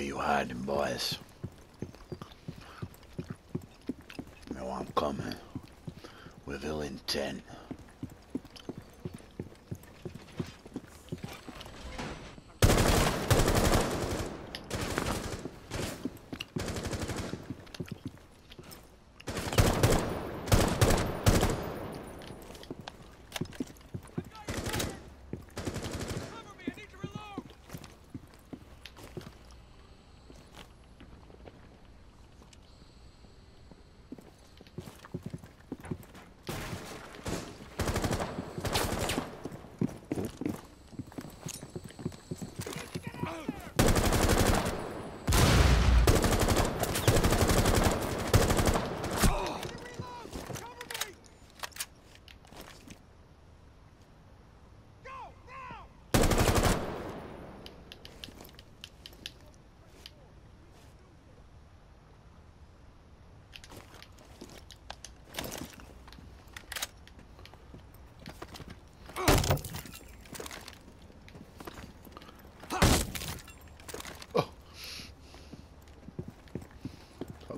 Where you hiding, boys? No, I'm coming. With ill intent.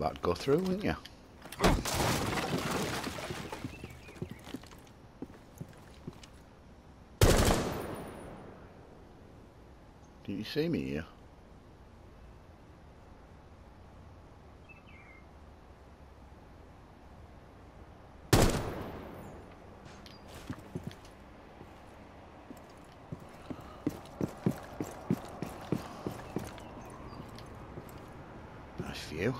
That'd go through, wouldn't you? Did you see me here? View.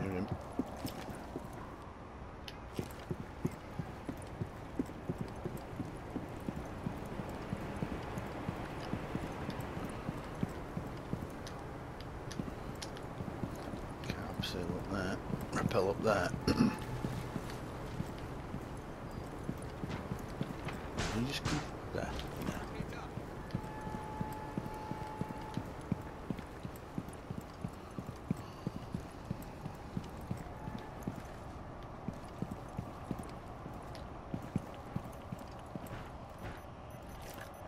Hear him. Caps up there. Rappel up there. you just come there. Yeah.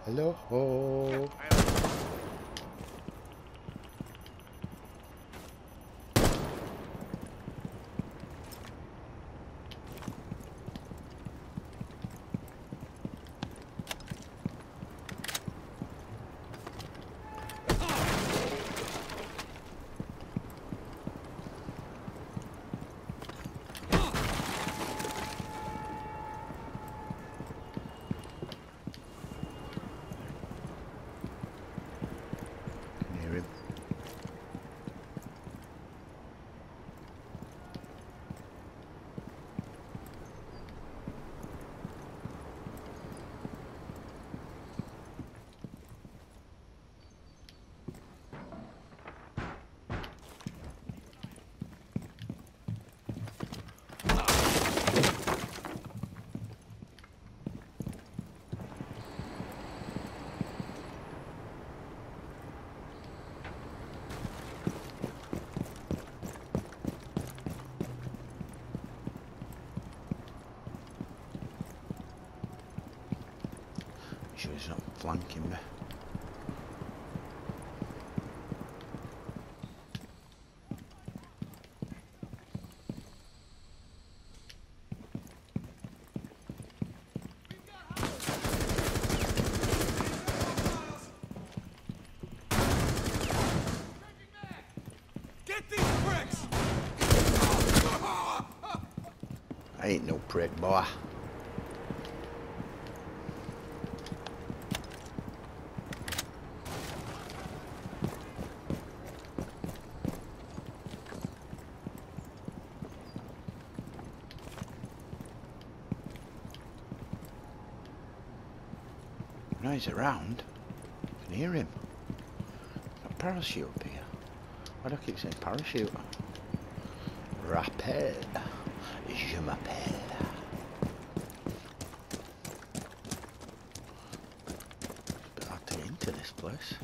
Hello. Can you hear him? Sure he's not flanking me. Get these bricks! I ain't no prick, boy. He's around. I can hear him. A parachute up here. Why do I keep saying parachute? Rappel. Je m'appelle. It's to get into this place.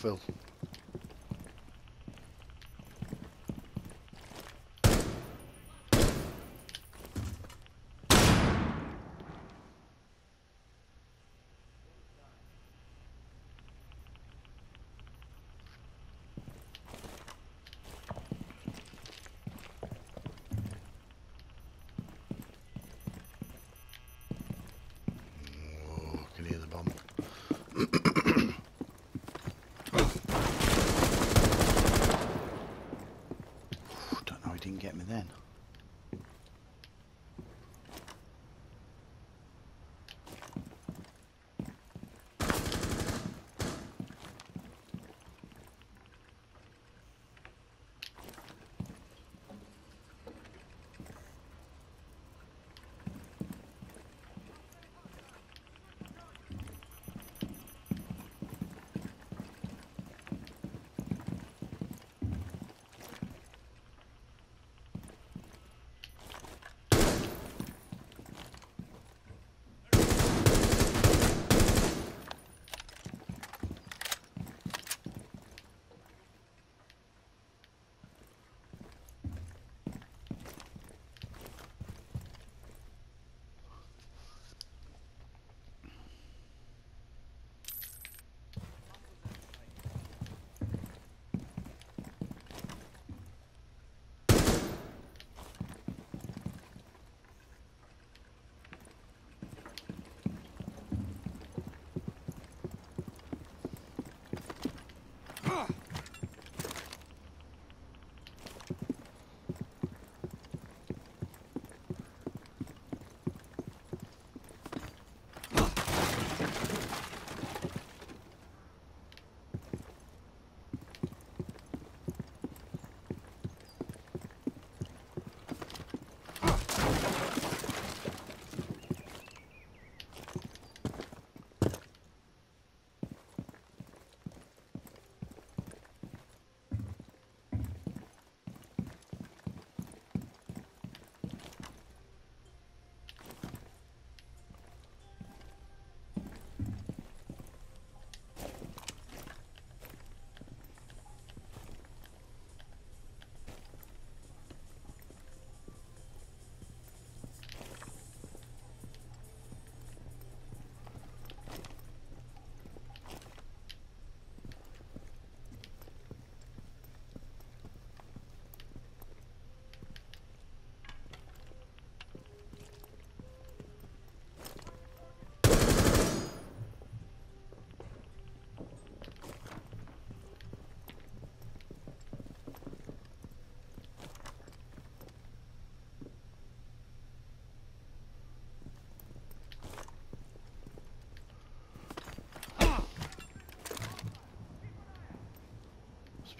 Phil?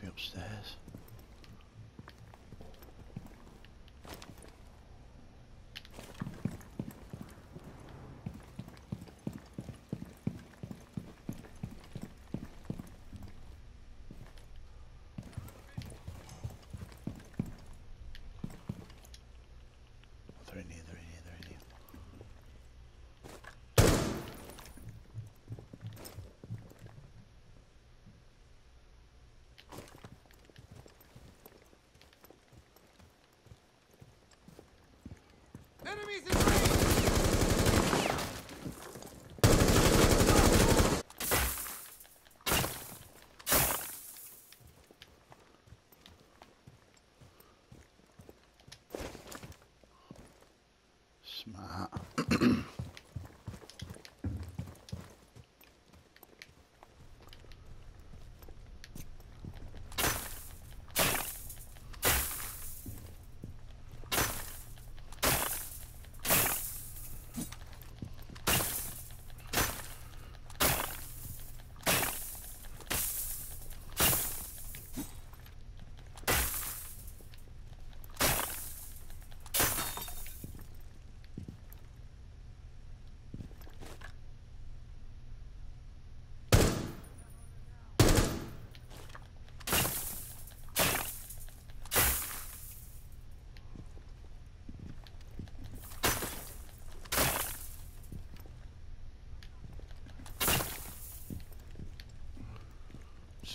Be upstairs. They're in here, they're in here, they're in here. Enemies in! Smart.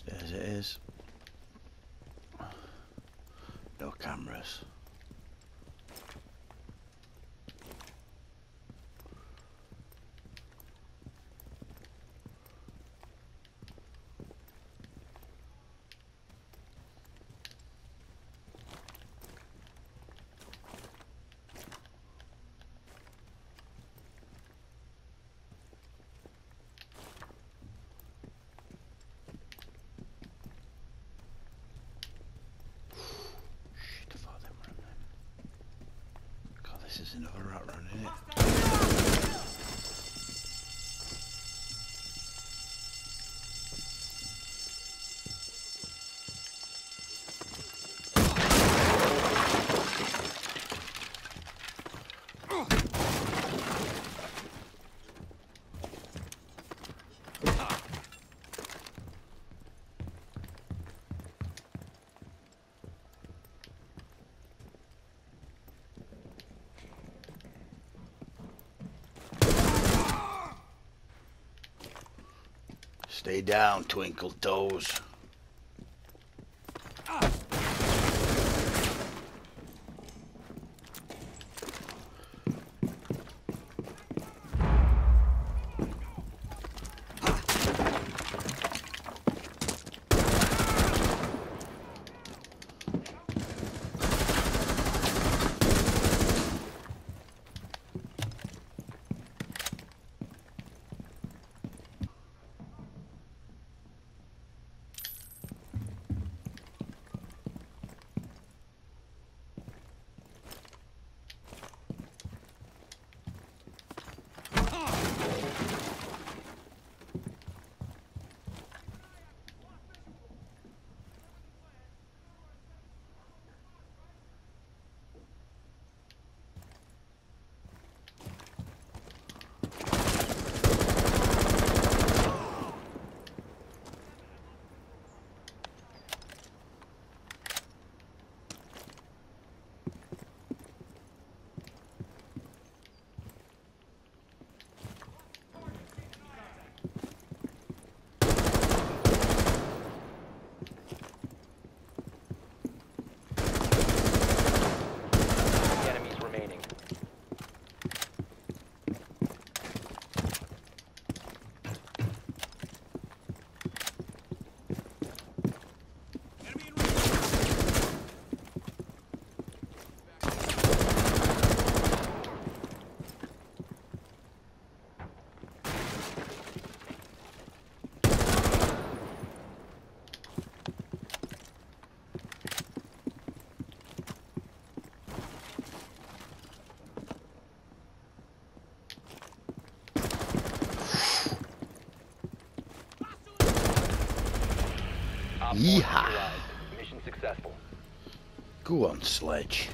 Stairs it is. No cameras. This is another rat run, isn't it? Stay down, Twinkle Toes. Yeehaw! Mission successful. Go on, Sledge.